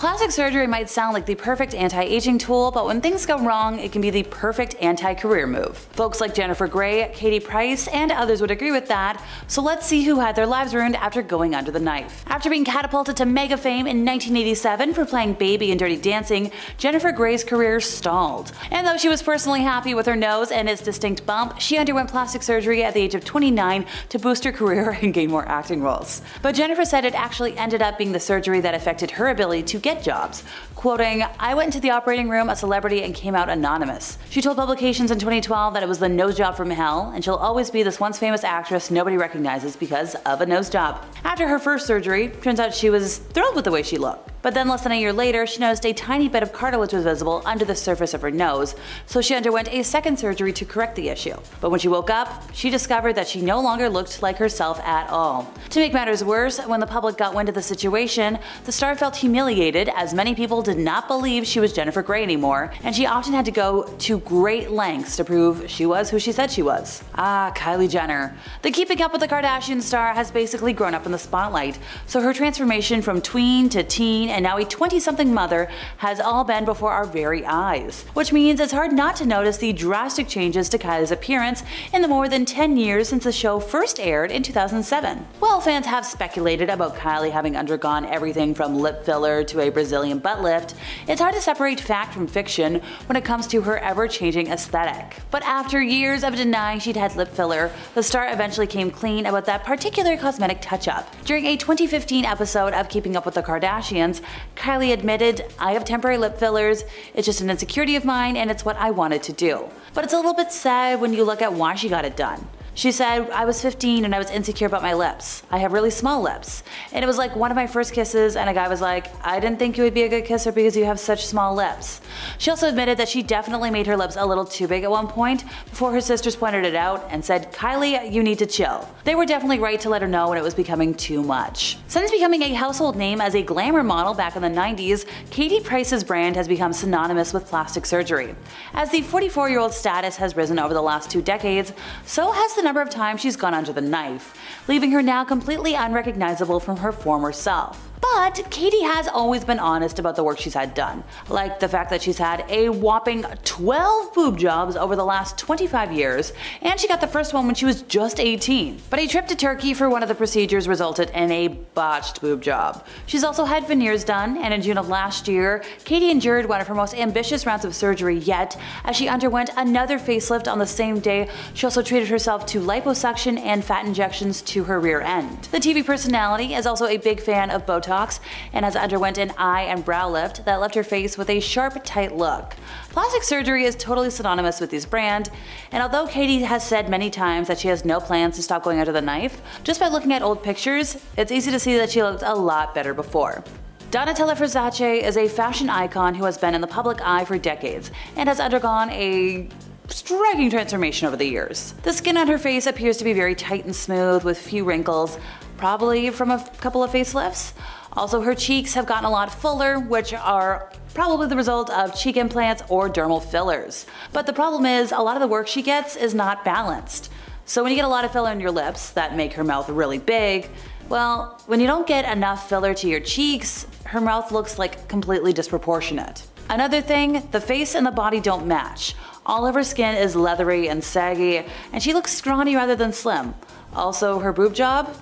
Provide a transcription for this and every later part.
Plastic surgery might sound like the perfect anti-aging tool, but when things go wrong, it can be the perfect anti-career move. Folks like Jennifer Grey, Katie Price, and others would agree with that, so let's see who had their lives ruined after going under the knife. After being catapulted to mega fame in 1987 for playing Baby in Dirty Dancing, Jennifer Grey's career stalled. And though she was personally happy with her nose and its distinct bump, she underwent plastic surgery at the age of 29 to boost her career and gain more acting roles. But Jennifer said it actually ended up being the surgery that affected her ability to get get jobs. Quoting, I went into the operating room a celebrity and came out anonymous. She told publications in 2012 that it was the nose job from hell, and she'll always be this once famous actress nobody recognizes because of a nose job. After her first surgery, turns out she was thrilled with the way she looked. But then less than a year later, she noticed a tiny bit of cartilage was visible under the surface of her nose, so she underwent a second surgery to correct the issue. But when she woke up, she discovered that she no longer looked like herself at all. To make matters worse, when the public got wind of the situation, the star felt humiliated as many people did not believe she was Jennifer Grey anymore, and she often had to go to great lengths to prove she was who she said she was. Ah, Kylie Jenner. The Keeping Up with the Kardashians star has basically grown up in the spotlight, so her transformation from tween to teen and now a 20-something mother has all been before our very eyes. Which means it's hard not to notice the drastic changes to Kylie's appearance in the more than 10 years since the show first aired in 2007. While fans have speculated about Kylie having undergone everything from lip filler to a Brazilian butt lift, it's hard to separate fact from fiction when it comes to her ever-changing aesthetic. But after years of denying she'd had lip filler, the star eventually came clean about that particular cosmetic touch-up. During a 2015 episode of Keeping Up with the Kardashians, Kylie admitted, I have temporary lip fillers, it's just an insecurity of mine and it's what I wanted to do. But it's a little bit sad when you look at why she got it done. She said, I was 15 and I was insecure about my lips. I have really small lips. And it was like one of my first kisses and a guy was like, I didn't think you would be a good kisser because you have such small lips. She also admitted that she definitely made her lips a little too big at one point before her sisters pointed it out and said, Kylie, you need to chill. They were definitely right to let her know when it was becoming too much. Since becoming a household name as a glamour model back in the 90s, Katie Price's brand has become synonymous with plastic surgery. As the 44 year old status has risen over the last two decades, so has the number of times she's gone under the knife, leaving her now completely unrecognizable from her former self. But Katie has always been honest about the work she's had done, like the fact that she's had a whopping 12 boob jobs over the last 25 years, and she got the first one when she was just 18. But a trip to Turkey for one of the procedures resulted in a botched boob job. She's also had veneers done, and in June of last year, Katie endured one of her most ambitious rounds of surgery yet, as she underwent another facelift on the same day. She also treated herself to liposuction and fat injections to her rear end. The TV personality is also a big fan of Botox Botox and has underwent an eye and brow lift that left her face with a sharp, tight look. Plastic surgery is totally synonymous with this brand, and although Katie has said many times that she has no plans to stop going under the knife, just by looking at old pictures, it's easy to see that she looked a lot better before. Donatella Versace is a fashion icon who has been in the public eye for decades and has undergone a striking transformation over the years. The skin on her face appears to be very tight and smooth with few wrinkles, probably from a couple of facelifts. Also, her cheeks have gotten a lot fuller, which are probably the result of cheek implants or dermal fillers. But the problem is, a lot of the work she gets is not balanced. So when you get a lot of filler in your lips that make her mouth really big, well, when you don't get enough filler to your cheeks, her mouth looks like completely disproportionate. Another thing, the face and the body don't match. All of her skin is leathery and saggy, and she looks scrawny rather than slim. Also, her boob job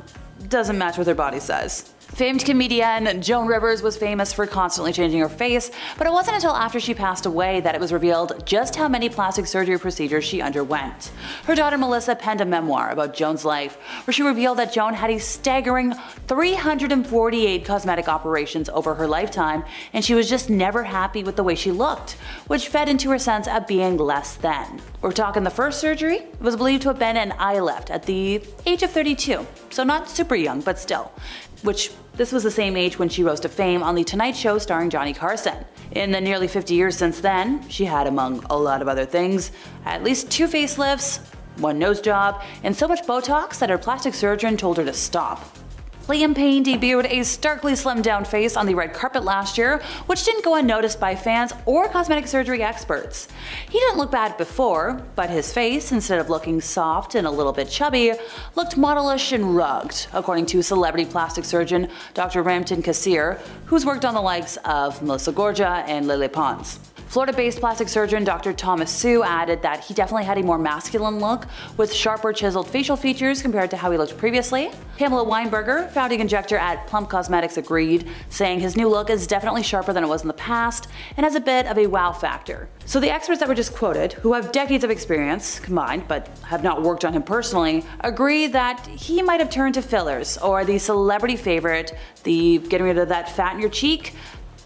doesn't match with her body size. Famed comedian Joan Rivers was famous for constantly changing her face, but it wasn't until after she passed away that it was revealed just how many plastic surgery procedures she underwent. Her daughter Melissa penned a memoir about Joan's life, where she revealed that Joan had a staggering 348 cosmetic operations over her lifetime, and she was just never happy with the way she looked, which fed into her sense of being less than. We're talking the first surgery was believed to have been an eye lift at the age of 32, so not super young, but still which this was the same age when she rose to fame on The Tonight Show starring Johnny Carson. In the nearly 50 years since then, she had, among a lot of other things, at least two facelifts, one nose job, and so much Botox that her plastic surgeon told her to stop. Liam Payne debuted a starkly slimmed down face on the red carpet last year, which didn't go unnoticed by fans or cosmetic surgery experts. He didn't look bad before, but his face, instead of looking soft and a little bit chubby, looked modelish and rugged, according to celebrity plastic surgeon Dr. Ramtin Kassir, who's worked on the likes of Melissa Gorga and Lele Pons. Florida-based plastic surgeon Dr. Thomas Su added that he definitely had a more masculine look with sharper chiseled facial features compared to how he looked previously. Pamela Weinberger, founding injector at Plump Cosmetics agreed, saying his new look is definitely sharper than it was in the past and has a bit of a wow factor. So the experts that were just quoted, who have decades of experience combined but have not worked on him personally, agree that he might have turned to fillers or the celebrity favorite, the getting rid of that fat in your cheek,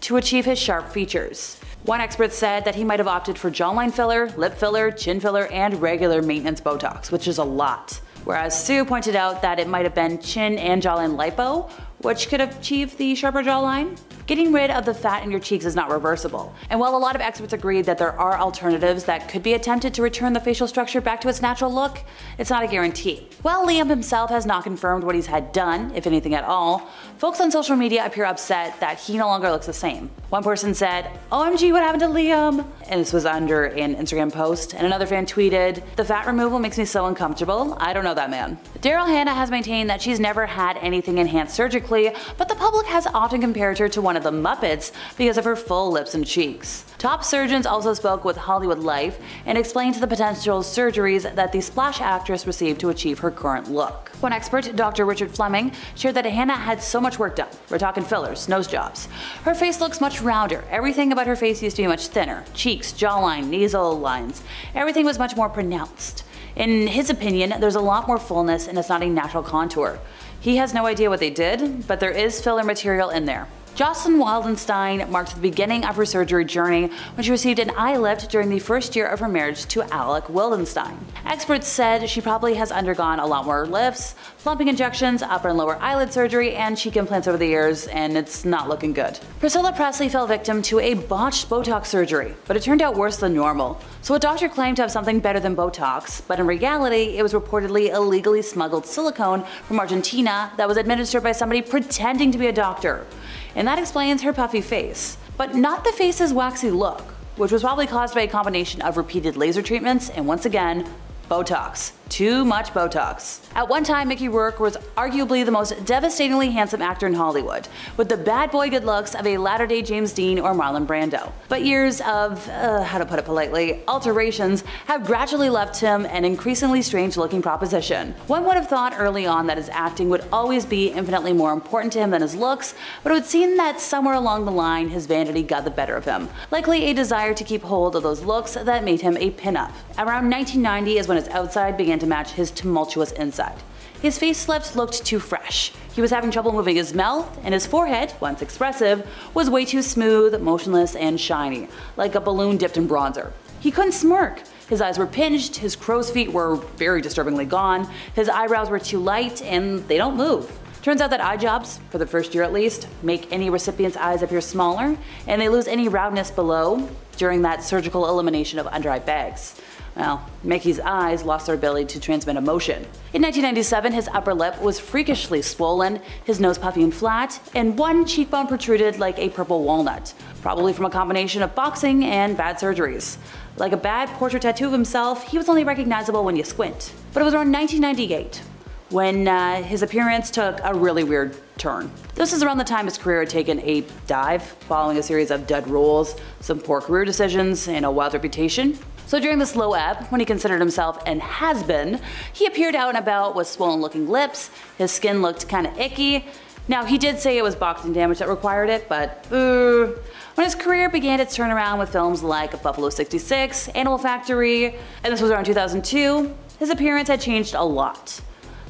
to achieve his sharp features. One expert said that he might have opted for jawline filler, lip filler, chin filler, and regular maintenance Botox, which is a lot. Whereas Su pointed out that it might have been chin and jawline lipo, which could achieve the sharper jawline. Getting rid of the fat in your cheeks is not reversible. And while a lot of experts agree that there are alternatives that could be attempted to return the facial structure back to its natural look, it's not a guarantee. While Liam himself has not confirmed what he's had done, if anything at all, folks on social media appear upset that he no longer looks the same. One person said, OMG, what happened to Liam? And this was under an Instagram post. And another fan tweeted, The fat removal makes me so uncomfortable. I don't know that man. Daryl Hannah has maintained that she's never had anything enhanced surgically, but the public has often compared her to one of the Muppets because of her full lips and cheeks. Top surgeons also spoke with Hollywood Life and explained to the potential surgeries that the Splash actress received to achieve her current look. One expert, Dr. Richard Fleming, shared that Hannah had so much work done. We're talking fillers, nose jobs. Her face looks much rounder. Everything about her face used to be much thinner. Cheeks, jawline, nasal lines. Everything was much more pronounced. In his opinion, there's a lot more fullness and it's not a natural contour. He has no idea what they did, but there is filler material in there. Jocelyn Wildenstein marked the beginning of her surgery journey when she received an eye lift during the first year of her marriage to Alec Wildenstein. Experts said she probably has undergone a lot more lifts, plumping injections, upper and lower eyelid surgery, and cheek implants over the years, and it's not looking good. Priscilla Presley fell victim to a botched Botox surgery, but it turned out worse than normal. So a doctor claimed to have something better than Botox, but in reality, it was reportedly illegally smuggled silicone from Argentina that was administered by somebody pretending to be a doctor and that explains her puffy face. But not the face's waxy look, which was probably caused by a combination of repeated laser treatments and once again, Botox. Too much Botox. At one time, Mickey Rourke was arguably the most devastatingly handsome actor in Hollywood, with the bad boy good looks of a latter day James Dean or Marlon Brando. But years of, uh, how to put it politely, alterations have gradually left him an increasingly strange looking proposition. One would have thought early on that his acting would always be infinitely more important to him than his looks, but it would seem that somewhere along the line his vanity got the better of him. Likely a desire to keep hold of those looks that made him a pinup. Around 1990 is when his outside began to match his tumultuous inside. His facelift looked too fresh. He was having trouble moving his mouth, and his forehead, once expressive, was way too smooth, motionless, and shiny, like a balloon dipped in bronzer. He couldn't smirk. His eyes were pinched, his crow's feet were very disturbingly gone, his eyebrows were too light, and they don't move. Turns out that eye jobs, for the first year at least, make any recipient's eyes appear smaller, and they lose any roundness below during that surgical elimination of under eye bags. Well, Mickey's eyes lost their ability to transmit emotion. In 1997, his upper lip was freakishly swollen, his nose puffy and flat, and one cheekbone protruded like a purple walnut, probably from a combination of boxing and bad surgeries. Like a bad portrait tattoo of himself, he was only recognizable when you squint. But it was around 1998 when uh, his appearance took a really weird turn. This is around the time his career had taken a dive, following a series of dead roles, some poor career decisions, and a wild reputation. So during this low ebb, when he considered himself an has-been, he appeared out and about with swollen looking lips, his skin looked kinda icky. Now he did say it was boxing damage that required it, but uh, when his career began its turnaround with films like Buffalo 66, Animal Factory, and this was around 2002, his appearance had changed a lot.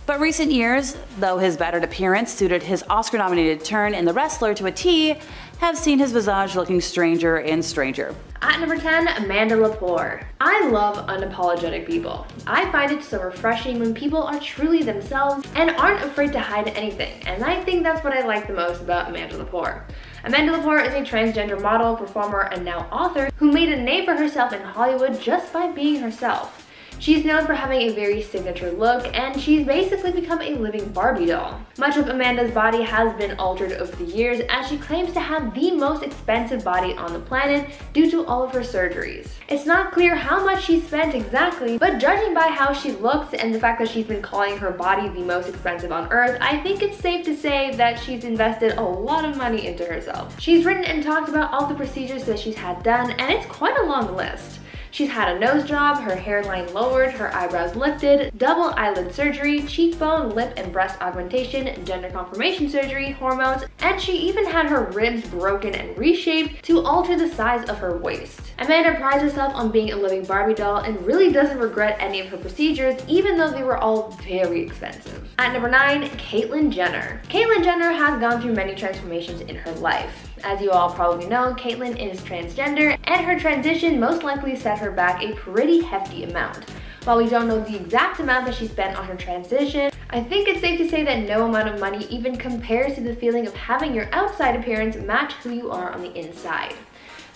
But recent years, though his battered appearance suited his Oscar nominated turn in The Wrestler to a T, have seen his visage looking stranger and stranger. At number 10, Amanda Lepore. I love unapologetic people. I find it so refreshing when people are truly themselves and aren't afraid to hide anything, and I think that's what I like the most about Amanda Lepore. Amanda Lepore is a transgender model, performer, and now author who made a name for herself in Hollywood just by being herself. She's known for having a very signature look, and she's basically become a living Barbie doll. Much of Amanda's body has been altered over the years as she claims to have the most expensive body on the planet due to all of her surgeries. It's not clear how much she spent exactly, but judging by how she looks and the fact that she's been calling her body the most expensive on earth, I think it's safe to say that she's invested a lot of money into herself. She's written and talked about all the procedures that she's had done, and it's quite a long list. She's had a nose job, her hairline lowered, her eyebrows lifted, double eyelid surgery, cheekbone, lip and breast augmentation, gender confirmation surgery, hormones, and she even had her ribs broken and reshaped to alter the size of her waist. Amanda prides herself on being a living Barbie doll and really doesn't regret any of her procedures, even though they were all very expensive. At number 9, Caitlyn Jenner. Caitlyn Jenner has gone through many transformations in her life. As you all probably know, Caitlyn is transgender, and her transition most likely set her back a pretty hefty amount. While we don't know the exact amount that she spent on her transition, I think it's safe to say that no amount of money even compares to the feeling of having your outside appearance match who you are on the inside.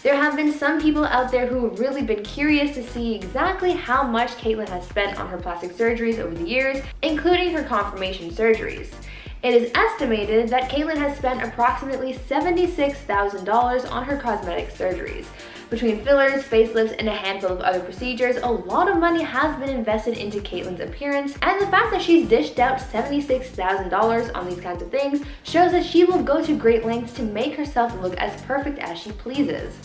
There have been some people out there who have really been curious to see exactly how much Caitlyn has spent on her plastic surgeries over the years, including her confirmation surgeries. It is estimated that Caitlyn has spent approximately $76,000 on her cosmetic surgeries. Between fillers, facelifts, and a handful of other procedures, a lot of money has been invested into Caitlyn's appearance, and the fact that she's dished out $76,000 on these kinds of things shows that she will go to great lengths to make herself look as perfect as she pleases.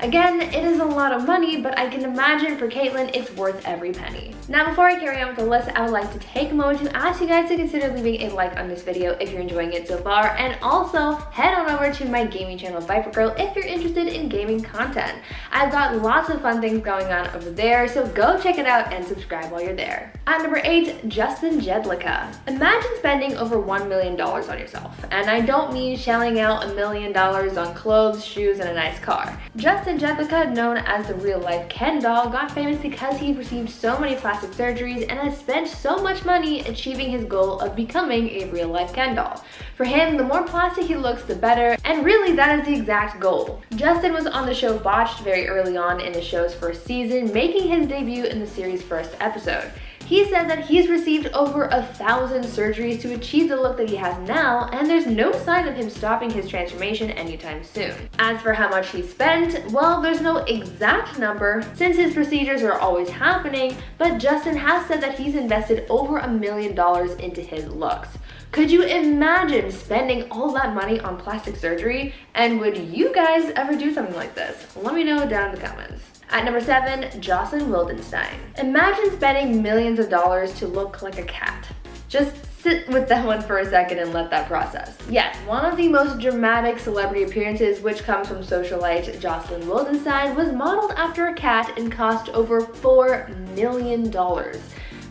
Again, it is a lot of money, but I can imagine for Caitlyn, it's worth every penny. Now, before I carry on with the list, I would like to take a moment to ask you guys to consider leaving a like on this video if you're enjoying it so far, and also head on over to my gaming channel, Viper Girl, if you're interested in gaming content. I've got lots of fun things going on over there, so go check it out and subscribe while you're there. At number 8, Justin Jedlicka. Imagine spending over $1 million on yourself, and I don't mean shelling out a million dollars on clothes, shoes, and a nice car. Justin Justin Jedlicka, known as the real-life Ken doll, got famous because he received so many plastic surgeries and has spent so much money achieving his goal of becoming a real-life Ken doll. For him, the more plastic he looks, the better, and really that is the exact goal. Justin was on the show Botched very early on in the show's first season, making his debut in the series' first episode. He said that he's received over a thousand surgeries to achieve the look that he has now, and there's no sign of him stopping his transformation anytime soon. As for how much he spent, well, there's no exact number since his procedures are always happening, but Justin has said that he's invested over a million dollars into his looks. Could you imagine spending all that money on plastic surgery? And would you guys ever do something like this? Let me know down in the comments. At number seven, Jocelyn Wildenstein. Imagine spending millions of dollars to look like a cat. Just sit with that one for a second and let that process. Yes, one of the most dramatic celebrity appearances which comes from socialite Jocelyn Wildenstein was modeled after a cat and cost over $4 million.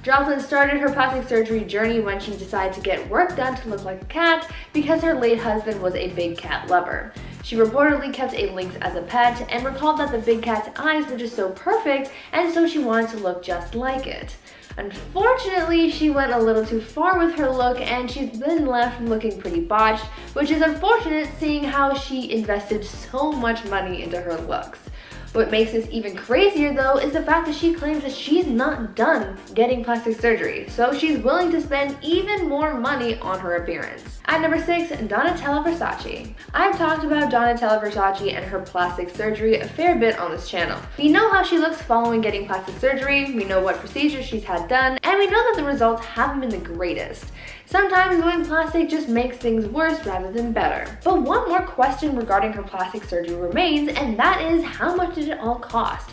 Jocelyn started her plastic surgery journey when she decided to get work done to look like a cat because her late husband was a big cat lover. She reportedly kept a lynx as a pet and recalled that the big cat's eyes were just so perfect and so she wanted to look just like it. Unfortunately, she went a little too far with her look and she's been left looking pretty botched, which is unfortunate seeing how she invested so much money into her looks. What makes this even crazier though is the fact that she claims that she's not done getting plastic surgery, so she's willing to spend even more money on her appearance. At number 6, Donatella Versace. I've talked about Donatella Versace and her plastic surgery a fair bit on this channel. We know how she looks following getting plastic surgery, we know what procedures she's had done, and we know that the results haven't been the greatest. Sometimes going plastic just makes things worse rather than better. But one more question regarding her plastic surgery remains, and that is how much did it all cost?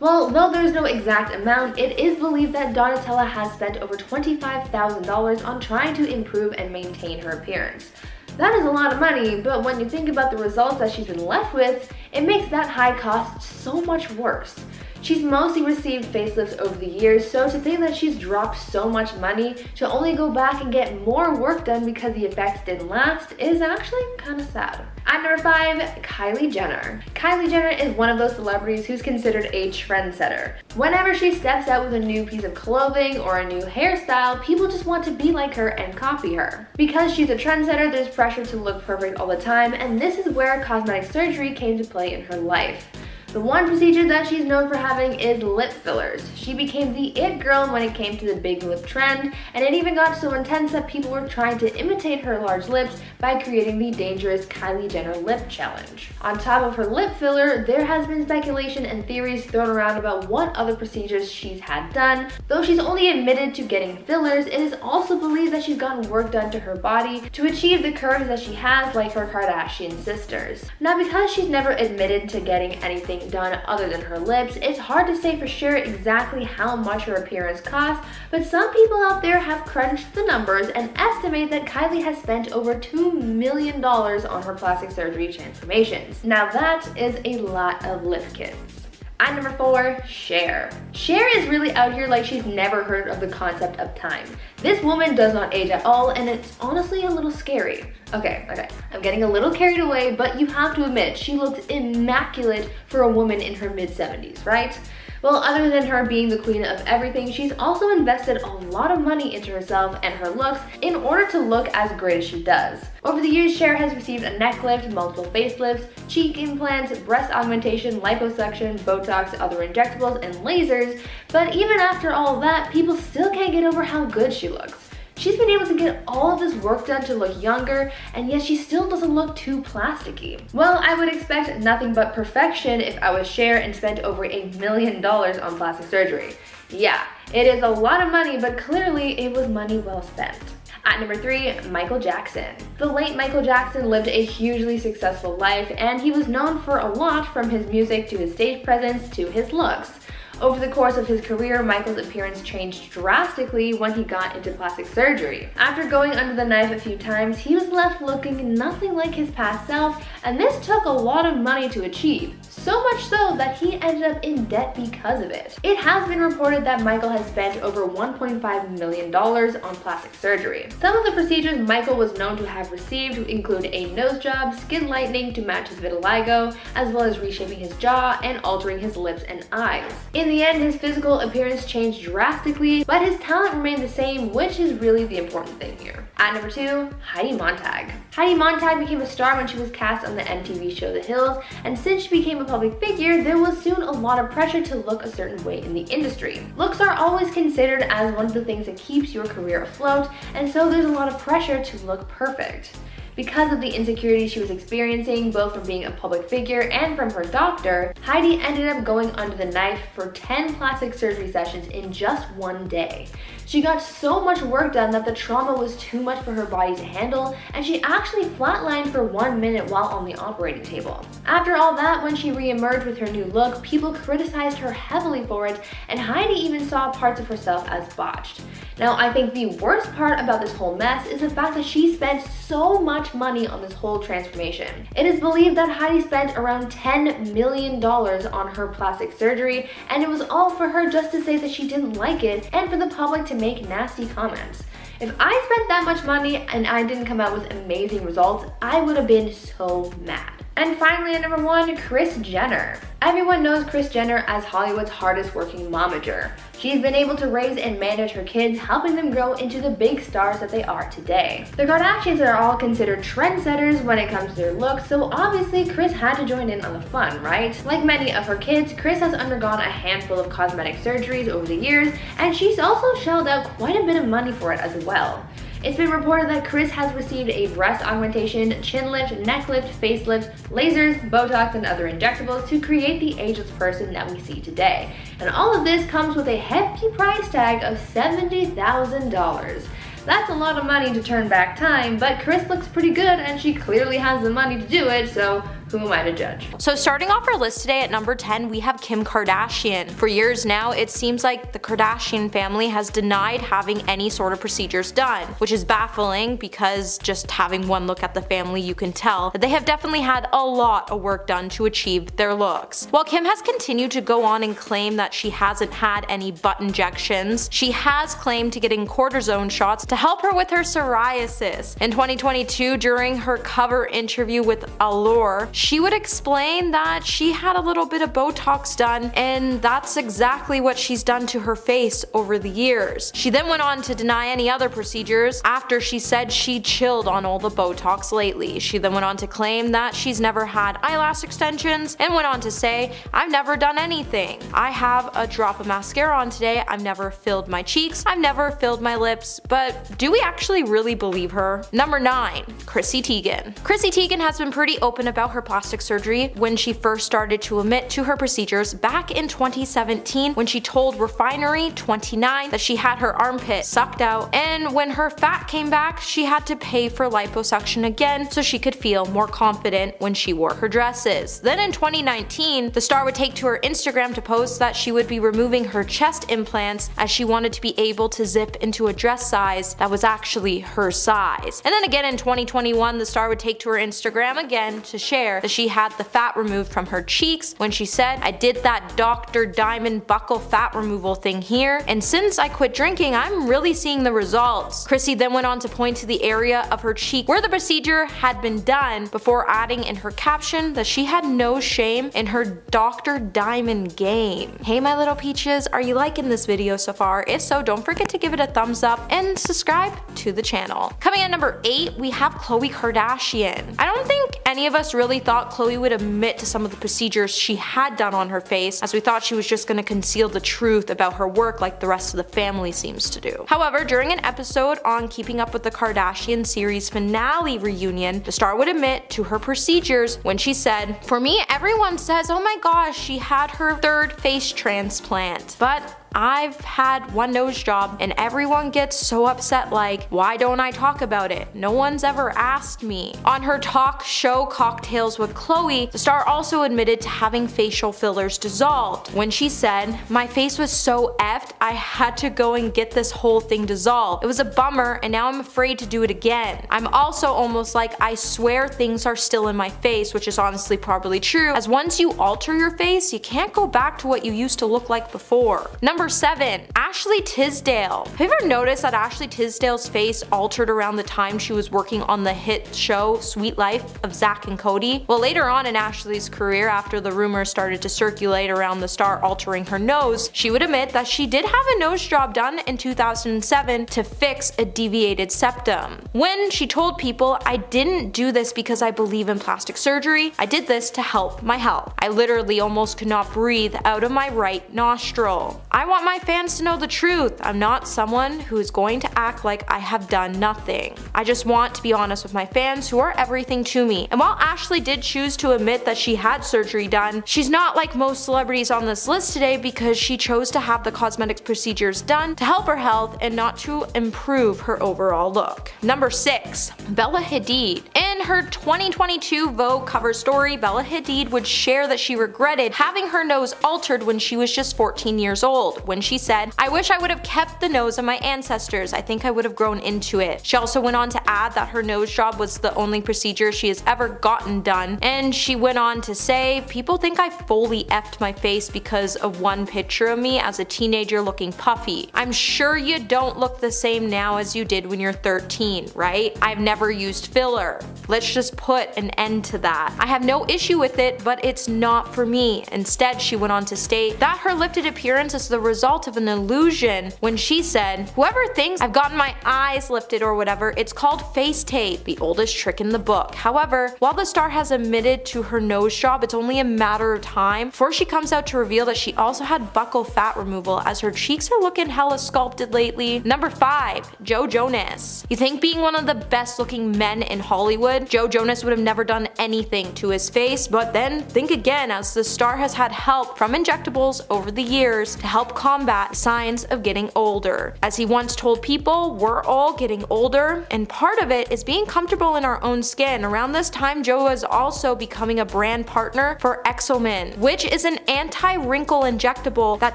Well, though there's no exact amount, it is believed that Donatella has spent over $25,000 on trying to improve and maintain her appearance. That is a lot of money, but when you think about the results that she's been left with, it makes that high cost so much worse. She's mostly received facelifts over the years, so to think that she's dropped so much money to only go back and get more work done because the effects didn't last is actually kind of sad. At number 5, Kylie Jenner. Kylie Jenner is one of those celebrities who's considered a trendsetter. Whenever she steps out with a new piece of clothing or a new hairstyle, people just want to be like her and copy her. Because she's a trendsetter, there's pressure to look perfect all the time, and this is where cosmetic surgery came to play in her life. The one procedure that she's known for having is lip fillers. She became the it girl when it came to the big lip trend, and it even got so intense that people were trying to imitate her large lips by creating the dangerous Kylie Jenner lip challenge. On top of her lip filler, there has been speculation and theories thrown around about what other procedures she's had done. Though she's only admitted to getting fillers, it is also believed that she's gotten work done to her body to achieve the curves that she has like her Kardashian sisters. Now because she's never admitted to getting anything done other than her lips, it's hard to say for sure exactly how much her appearance costs, but some people out there have crunched the numbers and estimate that Kylie has spent over $2 million on her plastic surgery transformations. Now that is a lot of lip kits. At number four, Cher. Cher is really out here like she's never heard of the concept of time. This woman does not age at all and it's honestly a little scary. Okay, okay, I'm getting a little carried away, but you have to admit, she looks immaculate for a woman in her mid 70s, right? Well, other than her being the queen of everything, she's also invested a lot of money into herself and her looks in order to look as great as she does. Over the years, Cher has received a neck lift, multiple facelifts, cheek implants, breast augmentation, liposuction, Botox, other injectables, and lasers, but even after all that, people still can't get over how good she looks. She's been able to get all of this work done to look younger, and yet she still doesn't look too plasticky. Well, I would expect nothing but perfection if I was Cher and spent over a million dollars on plastic surgery. Yeah, it is a lot of money, but clearly it was money well spent. At number three, Michael Jackson. The late Michael Jackson lived a hugely successful life, and he was known for a lot from his music to his stage presence to his looks. Over the course of his career, Michael's appearance changed drastically when he got into plastic surgery. After going under the knife a few times, he was left looking nothing like his past self, and this took a lot of money to achieve. So much so that he ended up in debt because of it. It has been reported that Michael has spent over $1.5 million on plastic surgery. Some of the procedures Michael was known to have received include a nose job, skin lightening to match his vitiligo, as well as reshaping his jaw and altering his lips and eyes. In in the end, his physical appearance changed drastically, but his talent remained the same, which is really the important thing here. At number two, Heidi Montag. Heidi Montag became a star when she was cast on the MTV show The Hills, and since she became a public figure, there was soon a lot of pressure to look a certain way in the industry. Looks are always considered as one of the things that keeps your career afloat, and so there's a lot of pressure to look perfect. Because of the insecurity she was experiencing, both from being a public figure and from her doctor, Heidi ended up going under the knife for 10 plastic surgery sessions in just one day. She got so much work done that the trauma was too much for her body to handle, and she actually flatlined for one minute while on the operating table. After all that, when she re-emerged with her new look, people criticized her heavily for it, and Heidi even saw parts of herself as botched. Now, I think the worst part about this whole mess is the fact that she spent so much money on this whole transformation. It is believed that Heidi spent around $10 million on her plastic surgery, and it was all for her just to say that she didn't like it and for the public to make nasty comments. If I spent that much money and I didn't come out with amazing results, I would have been so mad. And finally at number one, Kris Jenner. Everyone knows Kris Jenner as Hollywood's hardest working momager. She's been able to raise and manage her kids, helping them grow into the big stars that they are today. The Kardashians are all considered trendsetters when it comes to their looks, so obviously Kris had to join in on the fun, right? Like many of her kids, Kris has undergone a handful of cosmetic surgeries over the years, and she's also shelled out quite a bit of money for it as well. It's been reported that Kris has received a breast augmentation, chin lift, neck lift, facelift, lasers, Botox, and other injectables to create the ageless person that we see today. And all of this comes with a hefty price tag of $70,000. That's a lot of money to turn back time, but Kris looks pretty good and she clearly has the money to do it, so who am I to judge? So starting off our list today at number 10, we have Kim Kardashian. For years now, it seems like the Kardashian family has denied having any sort of procedures done, which is baffling because just having one look at the family, you can tell that they have definitely had a lot of work done to achieve their looks. While Kim has continued to go on and claim that she hasn't had any butt injections, she has claimed to getting cortisone shots to help her with her psoriasis. In 2022, during her cover interview with Allure, she would explain that she had a little bit of Botox done and that's exactly what she's done to her face over the years. She then went on to deny any other procedures after she said she chilled on all the Botox lately. She then went on to claim that she's never had eyelash extensions and went on to say, I've never done anything. I have a drop of mascara on today, I've never filled my cheeks, I've never filled my lips, but do we actually really believe her? Number 9. Chrissy Teigen Chrissy Teigen has been pretty open about her plastic surgery when she first started to admit to her procedures back in 2017 when she told Refinery 29 that she had her armpit sucked out and when her fat came back she had to pay for liposuction again so she could feel more confident when she wore her dresses. Then in 2019, the star would take to her Instagram to post that she would be removing her chest implants as she wanted to be able to zip into a dress size that was actually her size. And then again in 2021, the star would take to her Instagram again to share that she had the fat removed from her cheeks when she said, I did that Dr. Diamond buccal fat removal thing here, and since I quit drinking, I'm really seeing the results. Chrissy then went on to point to the area of her cheek where the procedure had been done before adding in her caption that she had no shame in her Dr. Diamond game. Hey my little peaches, are you liking this video so far? If so, don't forget to give it a thumbs up and subscribe to the channel. Coming at number 8, we have Khloe Kardashian. I don't think any of us really thought Khloe would admit to some of the procedures she had done on her face as we thought she was just gonna conceal the truth about her work like the rest of the family seems to do. However, during an episode on Keeping Up with the Kardashian series finale reunion, the star would admit to her procedures when she said, For me, everyone says, oh my gosh, she had her third face transplant. But I've had one nose job and everyone gets so upset like, why don't I talk about it? No one's ever asked me. On her talk show Cocktails with Khloe, the star also admitted to having facial fillers dissolved when she said, my face was so effed I had to go and get this whole thing dissolved. It was a bummer and now I'm afraid to do it again. I'm also almost like I swear things are still in my face which is honestly probably true as once you alter your face you can't go back to what you used to look like before. Number Number 7. Ashley Tisdale. Have you ever noticed that Ashley Tisdale's face altered around the time she was working on the hit show Suite Life of Zack and Cody? Well later on in Ashley's career after the rumors started to circulate around the star altering her nose, she would admit that she did have a nose job done in 2007 to fix a deviated septum. When she told people, I didn't do this because I believe in plastic surgery, I did this to help my health. I literally almost could not breathe out of my right nostril. I want my fans to know the truth. I'm not someone who is going to act like I have done nothing. I just want to be honest with my fans who are everything to me. And while Ashley did choose to admit that she had surgery done, she's not like most celebrities on this list today because she chose to have the cosmetics procedures done to help her health and not to improve her overall look. Number 6. Bella Hadid. In her 2022 Vogue cover story, Bella Hadid would share that she regretted having her nose altered when she was just 14 years old when she said, I wish I would have kept the nose of my ancestors. I think I would have grown into it. She also went on to add that her nose job was the only procedure she has ever gotten done. And she went on to say, people think I fully effed my face because of one picture of me as a teenager looking puffy. I'm sure you don't look the same now as you did when you're 13, right? I've never used filler. Let's just put an end to that. I have no issue with it, but it's not for me. Instead, she went on to state that her lifted appearance is the result of an illusion when she said, whoever thinks I've gotten my eyes lifted or whatever, it's called face tape, the oldest trick in the book. However, while the star has admitted to her nose job, it's only a matter of time before she comes out to reveal that she also had buccal fat removal as her cheeks are looking hella sculpted lately. Number 5. Joe Jonas. You think being one of the best looking men in Hollywood, Joe Jonas would have never done anything to his face, but then think again as the star has had help from injectables over the years to help combat signs of getting older. As he once told people, we're all getting older, and part of it is being comfortable in our own skin. Around this time, Joe was also becoming a brand partner for Xeomin, which is an anti-wrinkle injectable that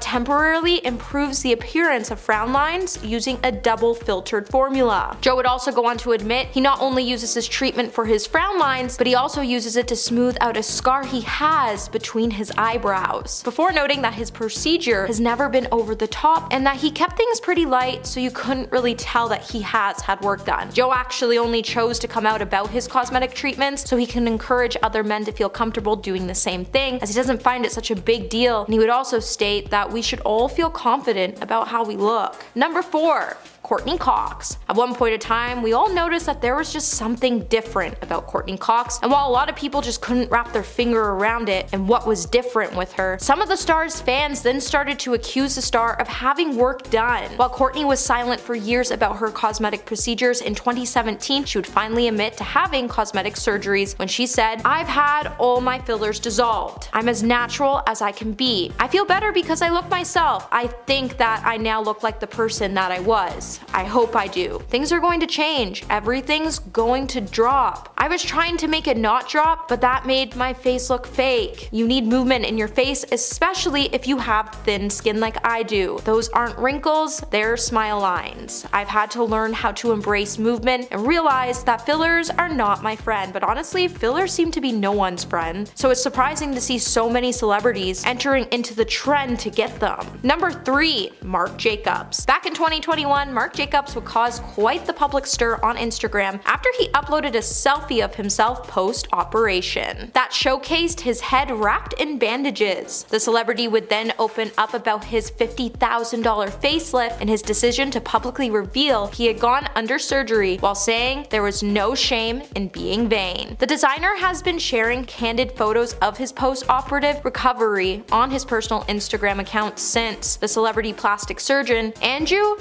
temporarily improves the appearance of frown lines using a double filtered formula. Joe would also go on to admit he not only uses this treatment for his frown lines, but he also uses it to smooth out a scar he has between his eyebrows. Before noting that his procedure has never been over the top and that he kept things pretty light so you couldn't really tell that he has had work done. Joe actually only chose to come out about his cosmetic treatments so he can encourage other men to feel comfortable doing the same thing as he doesn't find it such a big deal and he would also state that we should all feel confident about how we look. Number 4. Courteney Cox. At one point in time, we all noticed that there was just something different about Courteney Cox, and while a lot of people just couldn't wrap their finger around it and what was different with her, some of the star's fans then started to accuse the star of having work done. While Courtney was silent for years about her cosmetic procedures, in 2017 she would finally admit to having cosmetic surgeries when she said, I've had all my fillers dissolved. I'm as natural as I can be. I feel better because I look myself. I think that I now look like the person that I was. I hope I do. Things are going to change. Everything's going to drop. I was trying to make it not drop, but that made my face look fake. You need movement in your face, especially if you have thin skin like I do. Those aren't wrinkles, they're smile lines. I've had to learn how to embrace movement and realize that fillers are not my friend, but honestly, fillers seem to be no one's friend. So it's surprising to see so many celebrities entering into the trend to get them. Number 3. Marc Jacobs. Back in 2021, Marc Jacobs would cause quite the public stir on Instagram after he uploaded a selfie of himself post-operation that showcased his head wrapped in bandages. The celebrity would then open up about his $50,000 facelift and his decision to publicly reveal he had gone under surgery while saying there was no shame in being vain. The designer has been sharing candid photos of his post-operative recovery on his personal Instagram account since. The celebrity plastic surgeon Andrew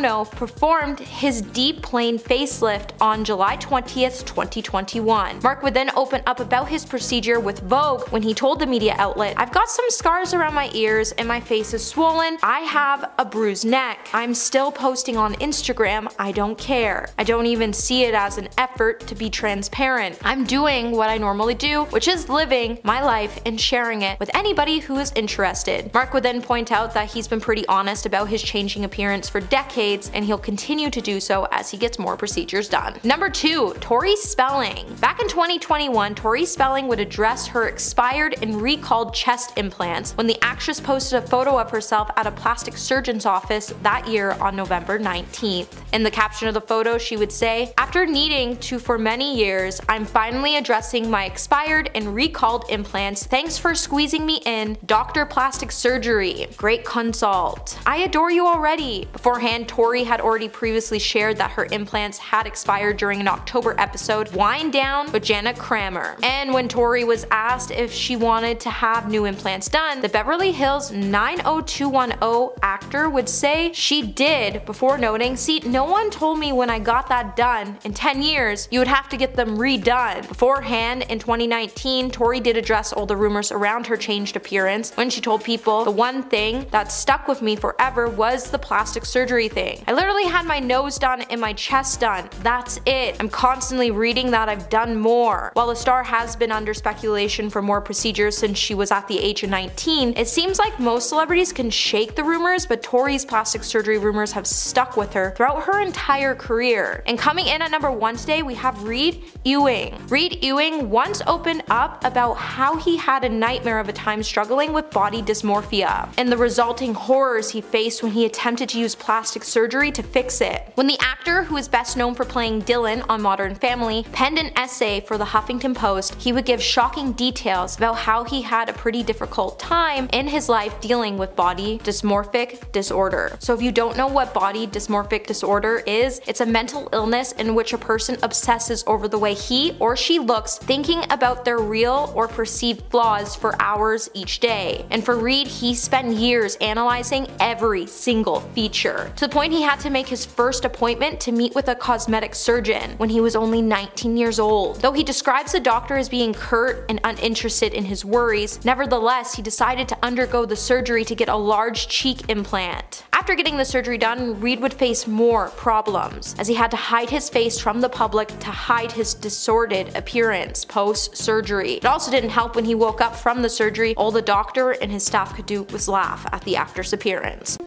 Performed his deep plane facelift on July 20th, 2021. Marc would then open up about his procedure with Vogue when he told the media outlet, I've got some scars around my ears and my face is swollen. I have a bruised neck. I'm still posting on Instagram. I don't care. I don't even see it as an effort to be transparent. I'm doing what I normally do, which is living my life and sharing it with anybody who is interested. Marc would then point out that he's been pretty honest about his changing appearance for decades and he'll continue to do so as he gets more procedures done. Number 2. Tori Spelling Back in 2021, Tori Spelling would address her expired and recalled chest implants when the actress posted a photo of herself at a plastic surgeon's office that year on November 19th. In the caption of the photo, she would say, After needing to for many years, I'm finally addressing my expired and recalled implants. Thanks for squeezing me in. Dr. Plastic Surgery. Great consult. I adore you already. Beforehand, had already previously shared that her implants had expired during an October episode, Whine Down with Jana Kramer. And when Tori was asked if she wanted to have new implants done, the Beverly Hills 90210 actor would say she did before noting, see, no one told me when I got that done. In 10 years, you would have to get them redone. Beforehand, in 2019, Tori did address all the rumors around her changed appearance when she told people, the one thing that stuck with me forever was the plastic surgery thing I literally had my nose done and my chest done. That's it. I'm constantly reading that I've done more. While the star has been under speculation for more procedures since she was at the age of 19, it seems like most celebrities can shake the rumors, but Tori's plastic surgery rumors have stuck with her throughout her entire career. And coming in at number one today, we have Reed Ewing. Reed Ewing once opened up about how he had a nightmare of a time struggling with body dysmorphia and the resulting horrors he faced when he attempted to use plastic surgery to fix it. When the actor, who is best known for playing Dylan on Modern Family, penned an essay for the Huffington Post, he would give shocking details about how he had a pretty difficult time in his life dealing with body dysmorphic disorder. So if you don't know what body dysmorphic disorder is, it's a mental illness in which a person obsesses over the way he or she looks, thinking about their real or perceived flaws for hours each day. And for Reed, he spent years analyzing every single feature, to the point point he had to make his first appointment to meet with a cosmetic surgeon when he was only 19 years old. Though he describes the doctor as being curt and uninterested in his worries, nevertheless he decided to undergo the surgery to get a large cheek implant. After getting the surgery done, Reed would face more problems, as he had to hide his face from the public to hide his disordered appearance post-surgery. It also didn't help when he woke up from the surgery, all the doctor and his staff could do was laugh at the actor's appearance.